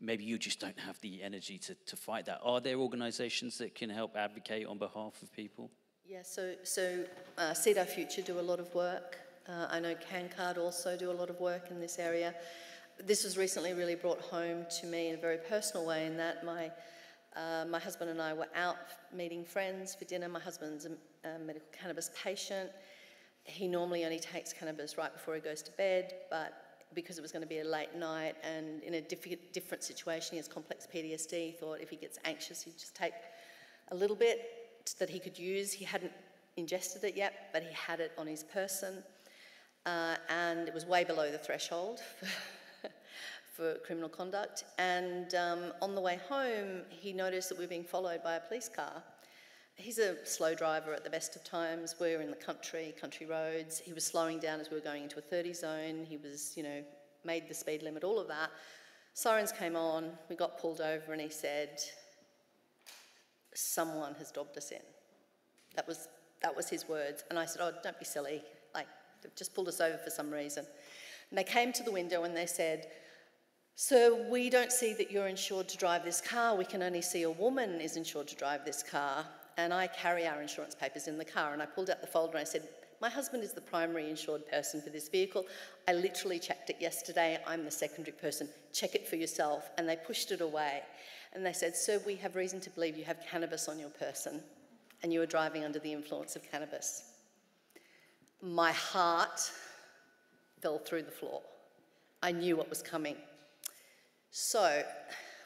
maybe you just don't have the energy to, to fight that. Are there organisations that can help advocate on behalf of people? Yeah, so, so uh, Our Future do a lot of work uh, I know CanCard also do a lot of work in this area. This was recently really brought home to me in a very personal way in that my Uh, my husband and I were out meeting friends for dinner. My husband's a, a medical cannabis patient. He normally only takes cannabis right before he goes to bed, but because it was going to be a late night and in a diff- different situation, he has complex PTSD, he thought if he gets anxious, he'd just take a little bit that he could use. He hadn't ingested it yet, but he had it on his person, uh, and it was way below the threshold for, for criminal conduct. And um, on the way home, he noticed that we were being followed by a police car. He's a slow driver at the best of times. We're in the country, country roads. He was slowing down as we were going into a 30 zone. He was, you know, made the speed limit, all of that. Sirens came on, we got pulled over, and he said, Someone has dobbed us in. That was, that was his words. And I said, Oh, don't be silly. Like, they've just pulled us over for some reason. And they came to the window and they said, Sir, we don't see that you're insured to drive this car. We can only see a woman is insured to drive this car and I carry our insurance papers in the car. And I pulled out the folder and I said, My husband is the primary insured person for this vehicle. I literally checked it yesterday. I'm the secondary person. Check it for yourself. And they pushed it away. And they said, Sir, we have reason to believe you have cannabis on your person and you are driving under the influence of cannabis. My heart fell through the floor. I knew what was coming. So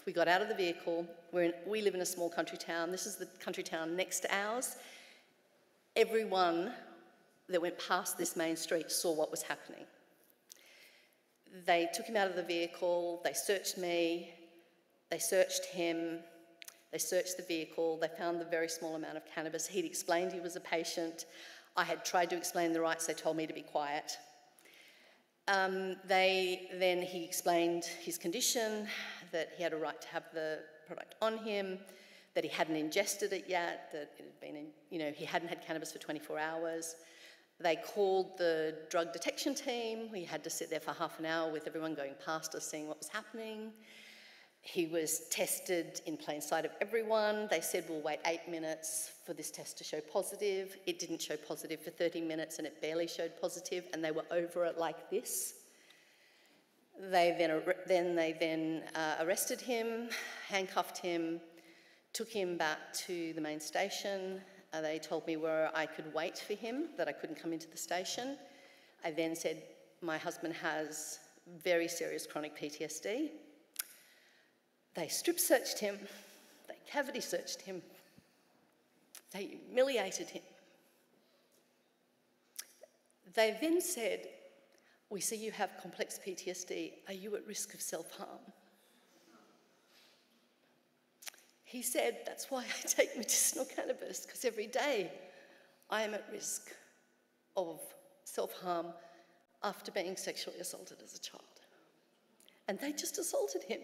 we got out of the vehicle. In, we live in a small country town. This is the country town next to ours. Everyone that went past this main street saw what was happening. They took him out of the vehicle, they searched me, they searched him, they searched the vehicle, they found the very small amount of cannabis. He'd explained he was a patient. I had tried to explain the rights, they told me to be quiet. Um, they, then he explained his condition, that he had a right to have the product on him, that he hadn't ingested it yet, that it had been, in, you know, he hadn't had cannabis for 24 hours. They called the drug detection team. We had to sit there for half an hour with everyone going past us, seeing what was happening. He was tested in plain sight of everyone. They said, we'll wait eight minutes for this test to show positive. It didn't show positive for 30 minutes and it barely showed positive, and they were over it like this. They then, then, they then uh, arrested him, handcuffed him, took him back to the main station. Uh, they told me where I could wait for him, that I couldn't come into the station. I then said, My husband has very serious chronic PTSD. They strip searched him, they cavity searched him, they humiliated him. They then said, We see you have complex PTSD. Are you at risk of self harm? He said, That's why I take medicinal cannabis, because every day I am at risk of self harm after being sexually assaulted as a child. And they just assaulted him.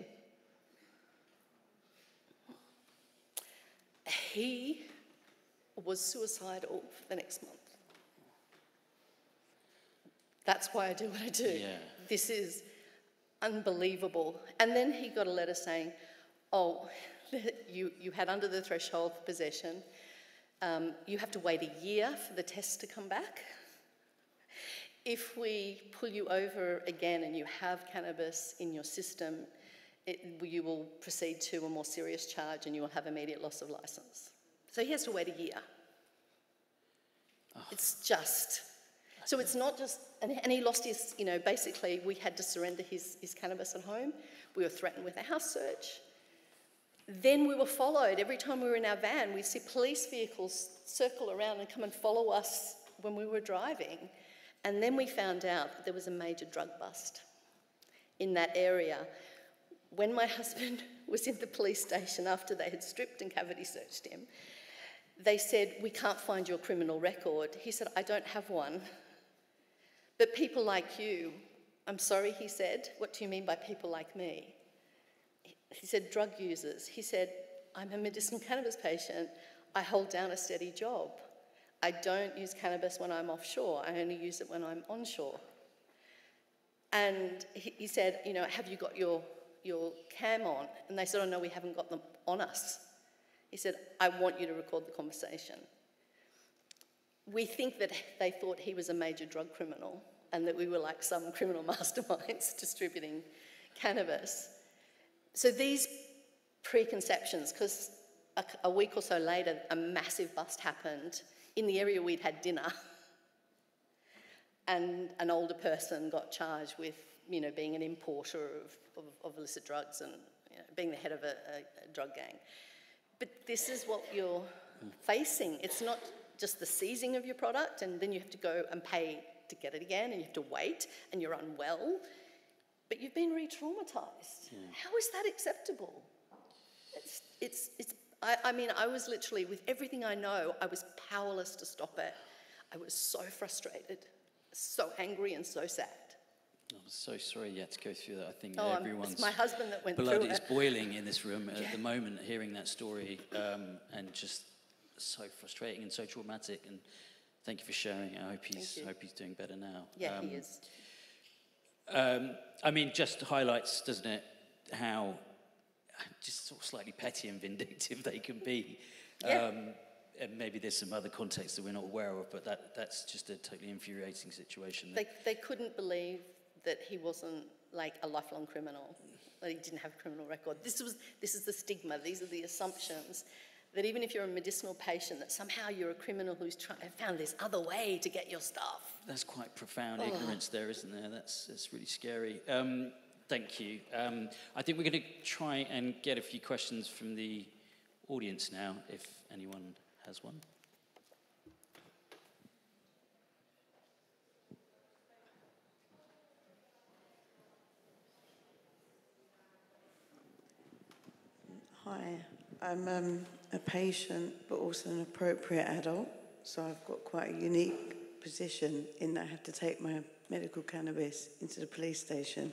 He was suicidal for the next month. That's why I do what I do. Yeah. This is unbelievable. And then he got a letter saying, Oh, you, you had under the threshold for possession. Um, you have to wait a year for the test to come back. If we pull you over again and you have cannabis in your system, it, you will proceed to a more serious charge and you will have immediate loss of license. So he has to wait a year. Oh. It's just. So it's not just, and, and, he lost his, you know, basically we had to surrender his, his cannabis at home. We were threatened with a house search. Then we were followed. Every time we were in our van, we'd see police vehicles circle around and come and follow us when we were driving. And then we found out that there was a major drug bust in that area. When my husband was in the police station after they had stripped and cavity searched him, they said, We can't find your criminal record. He said, I don't have one. But people like you, I'm sorry, he said, what do you mean by people like me? He said, drug users. He said, I'm a medicinal cannabis patient. I hold down a steady job. I don't use cannabis when I'm offshore. I only use it when I'm onshore. And he, he said, you know, have you got your, your cam on? And they said, oh no, we haven't got them on us. He said, I want you to record the conversation. We think that they thought he was a major drug criminal and that we were like some criminal masterminds distributing cannabis. So these preconceptions because a, a week or so later, a massive bust happened in the area we'd had dinner. and an older person got charged with, you know, being an importer of, of, of illicit drugs and you know, being the head of a, a, drug gang. But this is what you're facing. It's not just the seizing of your product and then you have to go and pay to get it again and you have to wait and you're unwell. But you've been re-traumatized. Yeah. How is that acceptable? It's, it's, it's, I, I mean, I was literally, with everything I know, I was powerless to stop it. I was so frustrated so angry and so sad. I'm so sorry you had to go through that. I think oh, everyone's my husband that went blood is it. boiling in this room at the moment, hearing that story, um, and just so frustrating and so traumatic. And thank you for sharing. I hope he's hope he's doing better now. Yeah, um, he is. Um, I mean, just highlights, doesn't it, how just sort of slightly petty and vindictive they can be. Yeah. Um, and maybe there's some other context that we're not aware of, but that, that's just a totally infuriating situation. They, they couldn't believe that he wasn't like a lifelong criminal, that he didn't have a criminal record. This, was, this is the stigma, these are the assumptions. That even if you're a medicinal patient, that somehow you're a criminal who's try- found this other way to get your stuff. That's quite profound oh. ignorance there, isn't there? That's, that's really scary. Um, thank you. Um, I think we're going to try and get a few questions from the audience now, if anyone has one. Hi, I'm um, a patient but also an appropriate adult, so I've got quite a unique position in that I have to take my medical cannabis into the police station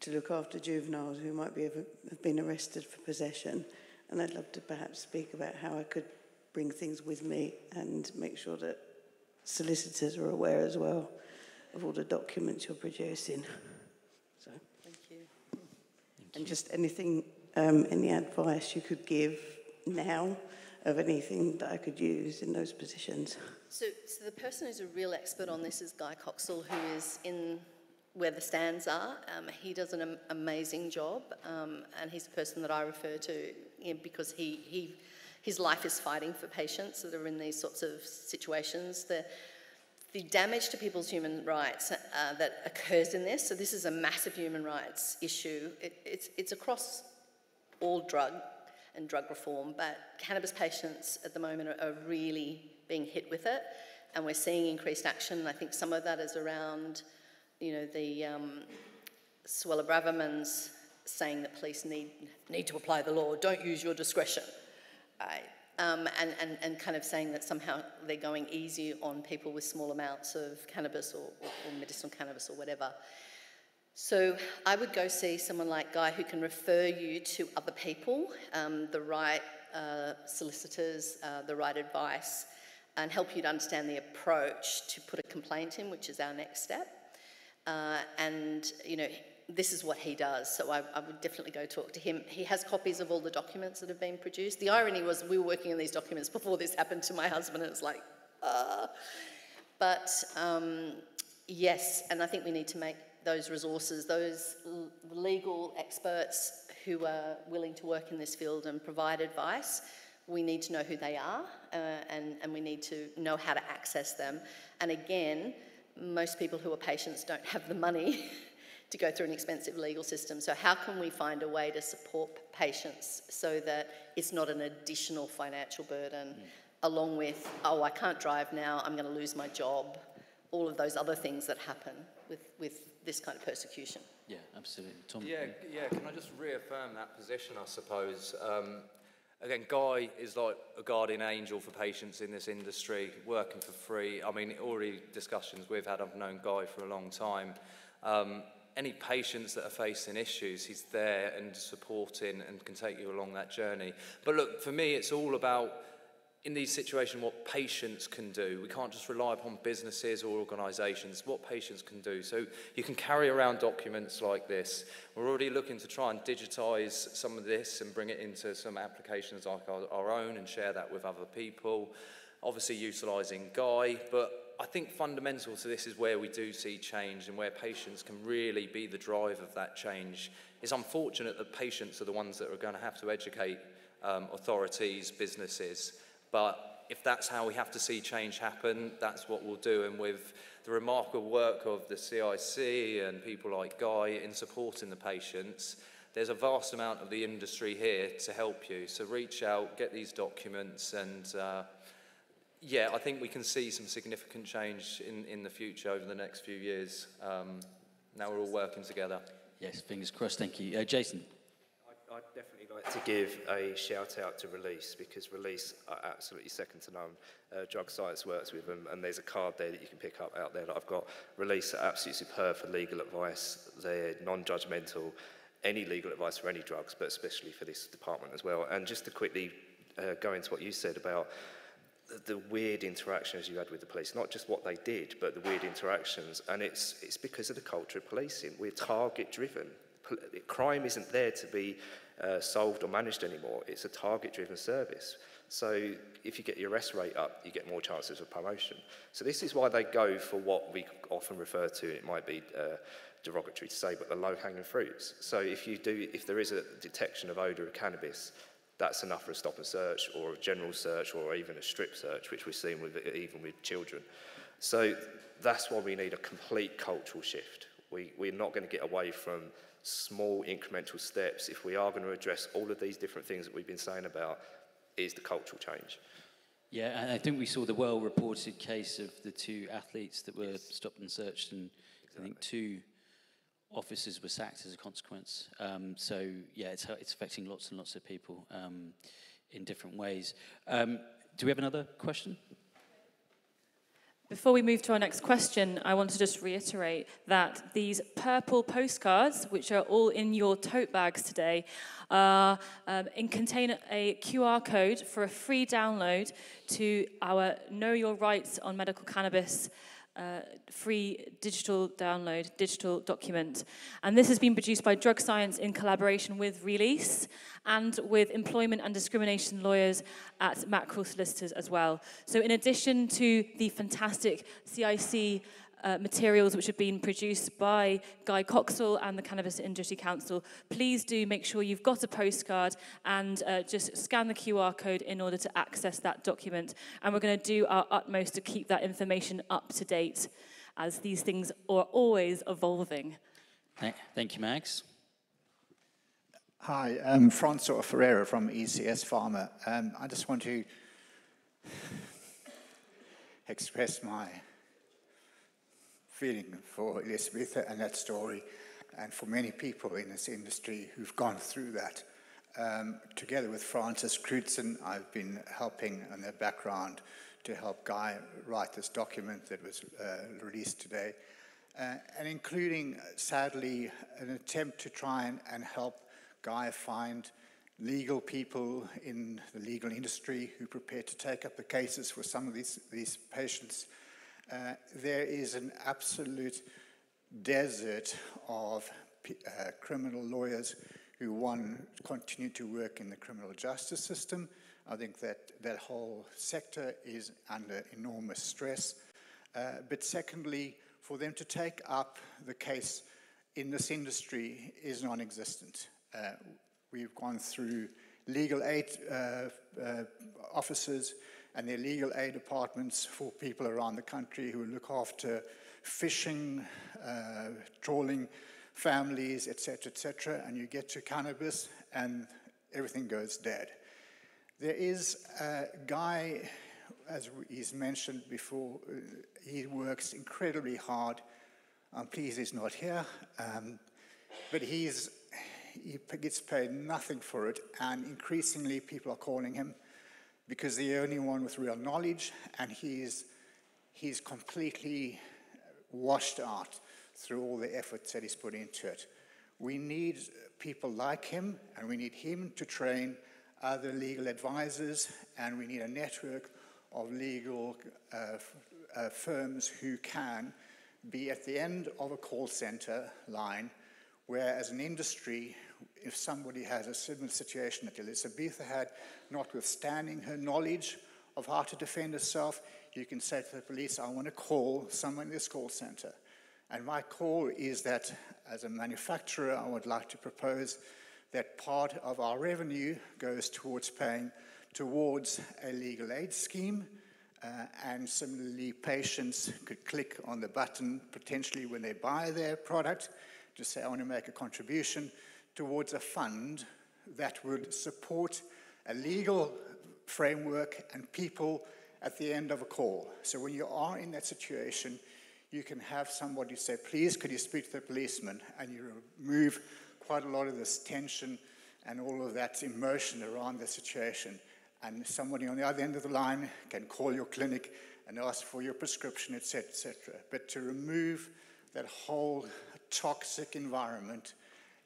to look after juveniles who might be have been arrested for possession. And I'd love to perhaps speak about how I could bring things with me and make sure that solicitors are aware as well of all the documents you're producing. So, thank you. and just anything, um, any advice you could give now of anything that I could use in those positions. So, so the person who's a real expert on this is Guy Coxall, who is in where the stands are. Um, he does an amazing job, um, and he's the person that I refer to you know, because he, he his life is fighting for patients that are in these sorts of situations. The, the damage to people's human rights uh, that occurs in this, so this is a massive human rights issue. It, it's, it's across all drug and drug reform, but cannabis patients at the moment are, are really being hit with it, and we're seeing increased action. I think some of that is around, you know, the um, Suella Braverman's saying that police need, need to apply the law, don't use your discretion. Um, and, and, and kind of saying that somehow they're going easy on people with small amounts of cannabis or, or, or medicinal cannabis or whatever. So I would go see someone like Guy who can refer you to other people, um, the right uh, solicitors, uh, the right advice, and help you to understand the approach to put a complaint in, which is our next step. Uh, and, you know, this is what he does, so I, I, would definitely go talk to him. He has copies of all the documents that have been produced. The irony was we were working on these documents before this happened to my husband, and it's like, uh. But um, yes, and I think we need to make those resources, those legal experts who are willing to work in this field and provide advice, we need to know who they are uh, and, and we need to know how to access them. And again, most people who are patients don't have the money to go through an expensive legal system. So how can we find a way to support patients so that it's not an additional financial burden mm. along with, oh, I can't drive now, I'm going to lose my job, all of those other things that happen with, with this kind of persecution. Yeah, absolutely. Tom? Yeah, yeah, can I just reaffirm that position, I suppose? Um, again, Guy is like a guardian angel for patients in this industry, working for free. I mean, already discussions we've had, I've known Guy for a long time. Um, any patients that are facing issues, he's there and supporting and can take you along that journey. But look, for me, it's all about in these situations what patients can do. We can't just rely upon businesses or organisations, what patients can do. So you can carry around documents like this. We're already looking to try and digitise some of this and bring it into some applications like our, our own and share that with other people. Obviously utilising Guy, but I think fundamental to this is where we do see change and where patients can really be the drive of that change. It's unfortunate that patients are the ones that are going to have to educate um, authorities, businesses, but if that's how we have to see change happen, that's what we'll do. And with the remarkable work of the CIC and people like Guy in supporting the patients, there's a vast amount of the industry here to help you. So reach out, get these documents, and uh, yeah, I think we can see some significant change in, in the future over the next few years. Um, now we're all working together. Yes, fingers crossed. Thank you. Uh, Jason. I'd, I'd definitely like to give a shout out to Release because Release are absolutely second to none. Uh, Drug Science works with them, and there's a card there that you can pick up out there that I've got. Release are absolutely superb for legal advice. They're non judgmental. Any legal advice for any drugs, but especially for this department as well. And just to quickly uh, go into what you said about the, the weird interactions you had with the police, not just what they did, but the weird interactions. And it's, it's because of the culture of policing. We're target driven. Crime isn't there to be uh, solved or managed anymore. It's a target driven service. So if you get your arrest rate up, you get more chances of promotion. So this is why they go for what we often refer to, it might be uh, derogatory to say, but the low hanging fruits. So if you do, if there is a detection of odour of cannabis, that's enough for a stop and search or a general search or even a strip search, which we've seen with, even with children. So that's why we need a complete cultural shift. We, we're not going to get away from small incremental steps. If we are going to address all of these different things that we've been saying about, is the cultural change. Yeah, and I think we saw the well-reported case of the two athletes that were yes. stopped and searched, and exactly. I think two officers were sacked as a consequence. Um, so yeah, it's, it's affecting lots and lots of people um, in different ways. Um, do we have another question? Before we move to our next question, I want to just reiterate that these purple postcards, which are all in your tote bags today, um, contain a QR code for a free download to our Know Your Rights on Medical Cannabis uh, free digital download, digital document. And this has been produced by Drug Science in collaboration with Release and with employment and discrimination lawyers at Mackrell Solicitors as well. So in addition to the fantastic CIC uh, materials which have been produced by Guy Coxall and the Cannabis Industry Council, please do make sure you've got a postcard and uh, just scan the QR code in order to access that document. And we're going to do our utmost to keep that information up to date as these things are always evolving. Thank you, Max. Hi, I'm Francois Ferreira from ECS Pharma. Um, I just want to express my feeling for Elizabeth and that story, and for many people in this industry who've gone through that. Um, together with Francis Crutzen, I've been helping in the background to help Guy write this document that was uh, released today, uh, and including, sadly, an attempt to try and, and help Guy find legal people in the legal industry who are prepared to take up the cases for some of these, these patients uh, there is an absolute desert of uh, criminal lawyers who, one, continue to work in the criminal justice system. I think that that whole sector is under enormous stress. Uh, but secondly, for them to take up the case in this industry is non-existent. Uh, we've gone through legal aid uh, uh, officers and their legal aid departments for people around the country who look after fishing, uh, trawling families, etc., etc., and you get to cannabis and everything goes dead. There is a guy, as he's mentioned before, uh, he works incredibly hard. I'm pleased he's not here, um, but he's, he gets paid nothing for it, and increasingly people are calling him because the only one with real knowledge, and he's, he's completely washed out through all the efforts that he's put into it. We need people like him, and we need him to train other legal advisors, and we need a network of legal uh, uh, firms who can be at the end of a call center line, where as an industry, if somebody has a similar situation that Elizabeth had, notwithstanding her knowledge of how to defend herself, you can say to the police, I want to call someone in this call center. And my call is that as a manufacturer, I would like to propose that part of our revenue goes towards paying towards a legal aid scheme. Uh, and similarly, patients could click on the button potentially when they buy their product to say, I want to make a contribution towards a fund that would support a legal framework and people at the end of a call. So when you are in that situation, you can have somebody say, please, could you speak to the policeman? And you remove quite a lot of this tension and all of that emotion around the situation. And somebody on the other end of the line can call your clinic and ask for your prescription, etc., etc. But to remove that whole toxic environment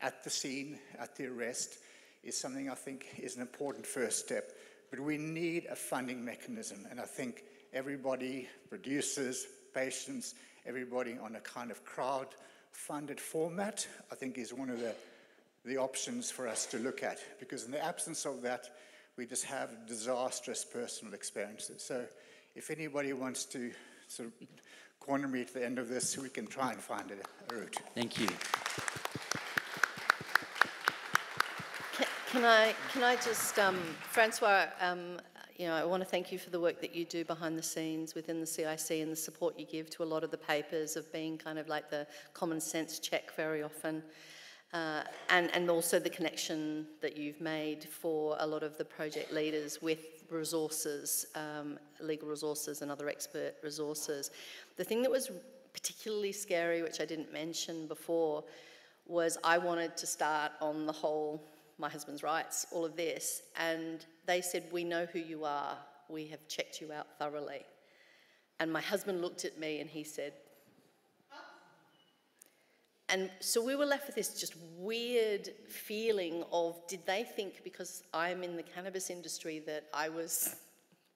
at the scene, at the arrest, is something I think is an important first step. But we need a funding mechanism, and I think everybody, producers, patients, everybody on a kind of crowd-funded format, I think is one of the, the options for us to look at. Because in the absence of that, we just have disastrous personal experiences. So if anybody wants to sort of corner me at the end of this, we can try and find a, a route. Thank you. Can I, can I just, um, Francois, um, you know, I want to thank you for the work that you do behind the scenes within the CIC and the support you give to a lot of the papers of being kind of like the common sense check very often. Uh, and, and also the connection that you've made for a lot of the project leaders with resources, um, legal resources and other expert resources. The thing that was particularly scary, which I didn't mention before, was I wanted to start on the whole my husband's rights, all of this. And they said, We know who you are. We have checked you out thoroughly. And my husband looked at me and he said, and so we were left with this just weird feeling of did they think because I'm in the cannabis industry that I was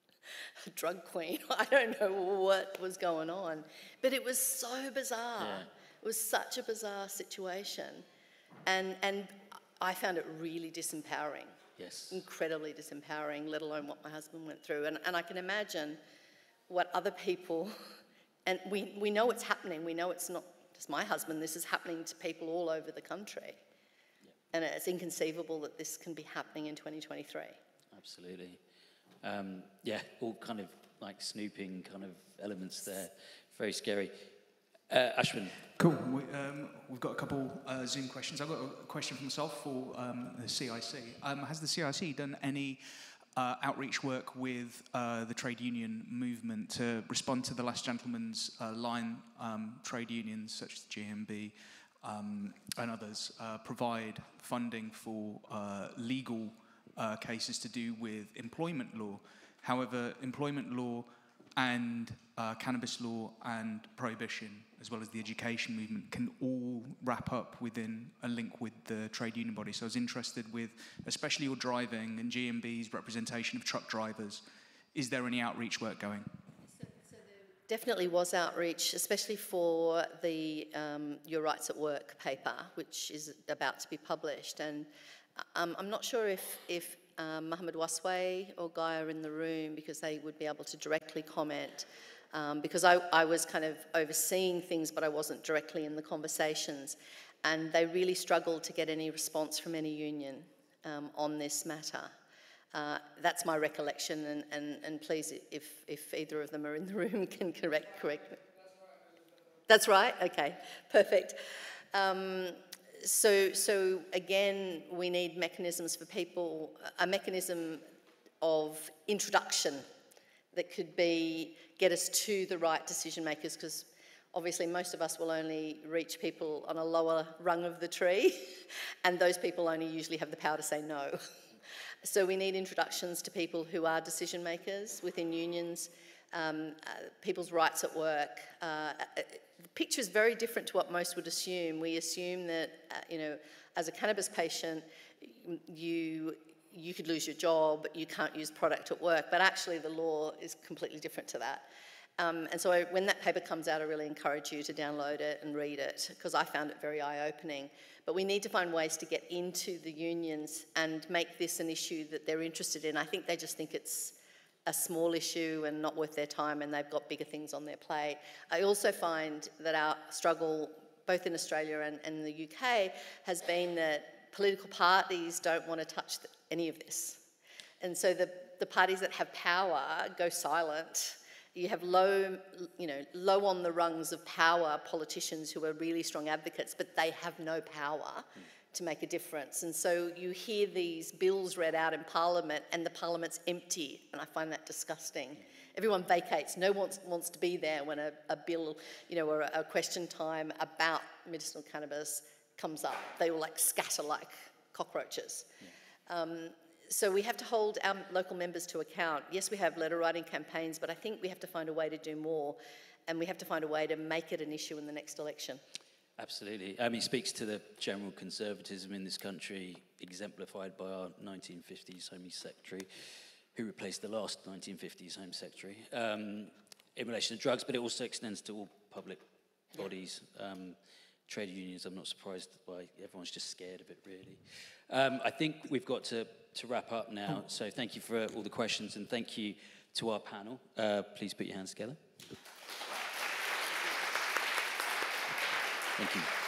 a drug queen? I don't know what was going on. But it was so bizarre. Yeah. It was such a bizarre situation. And, and I found it really disempowering. Yes. Incredibly disempowering, let alone what my husband went through. And, and I can imagine what other people, and we, we know it's happening, we know it's not just my husband, this is happening to people all over the country. And it's inconceivable that this can be happening in 2023. Absolutely. Um, yeah, all kind of like snooping kind of elements there. Very scary. Uh, Ashwin. Cool. We, um, we've got a couple uh, Zoom questions. I've got a question for myself for um, the CIC. Um, has the CIC done any uh, outreach work with uh, the trade union movement to respond to the last gentleman's uh, line um, trade unions such as GMB um, and others uh, provide funding for legal cases to do with employment law. However, employment law and cannabis law and prohibition as well as the education movement, can all wrap up within a link with the trade union body. So I was interested with, especially your driving and GMB's representation of truck drivers. Is there any outreach work going? So, so there definitely was outreach, especially for the um, Your Rights at Work paper, which is about to be published. And um, I'm not sure if, if um, Mohammed Wasway or Guy are in the room because they would be able to directly comment um, because I, I was kind of overseeing things, but I wasn't directly in the conversations. And they really struggled to get any response from any union um, on this matter. Uh, that's my recollection, and, and, and please, if, if either of them are in the room, can correct, correct me. That's right, okay, perfect. Um, so, so again, we need mechanisms for people, a mechanism of introduction that could be get us to the right decision makers because obviously most of us will only reach people on a lower rung of the tree and those people only usually have the power to say no. so we need introductions to people who are decision makers within unions, um, uh, people's rights at work. Uh, the picture is very different to what most would assume. We assume that, uh, you know, as a cannabis patient, you you could lose your job, you can't use product at work, but actually the law is completely different to that. Um, and so I, when that paper comes out, I really encourage you to download it and read it because I found it very eye-opening. But we need to find ways to get into the unions and make this an issue that they're interested in. I think they just think it's a small issue and not worth their time and they've got bigger things on their plate. I also find that our struggle, both in Australia and, and the UK, has been that political parties don't want to touch any of this. And so the, the parties that have power go silent. You have low, you know, low on the rungs of power politicians who are really strong advocates, but they have no power hmm. To make a difference. And so you hear these bills read out in Parliament and the Parliament's empty, and I find that disgusting. Everyone vacates. No one wants, to be there when a, a bill, you know, or a, a question time about medicinal cannabis comes up. They will like scatter like cockroaches. Um, so we have to hold our local members to account. Yes, we have letter writing campaigns, but I think we have to find a way to do more, and we have to find a way to make it an issue in the next election. Absolutely. Um, it speaks to the general conservatism in this country, exemplified by our 1950s Home Secretary, who replaced the last 1950s Home Secretary, um, in relation to drugs, but it also extends to all public bodies. Um, trade unions, I'm not surprised by everyone's just scared of it, really. Um, I think we've got to, to wrap up now, so thank you for all the questions and thank you to our panel. Uh, please put your hands together. Thank you.